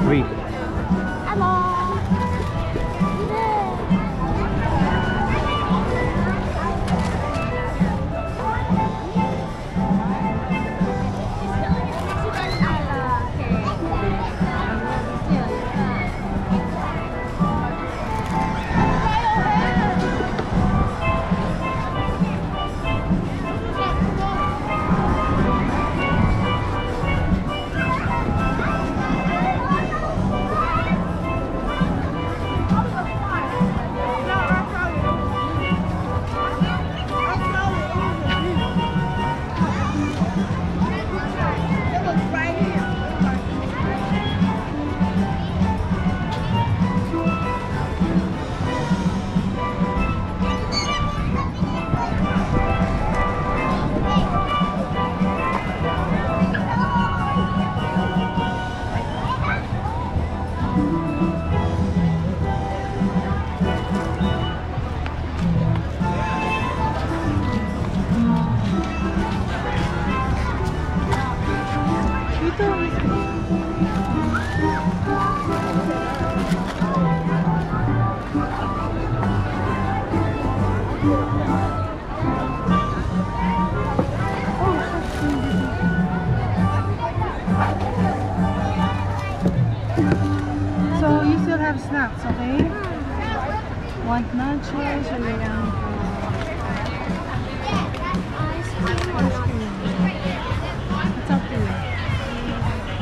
Three. Hello. So you still have snacks, okay? Want nachos or you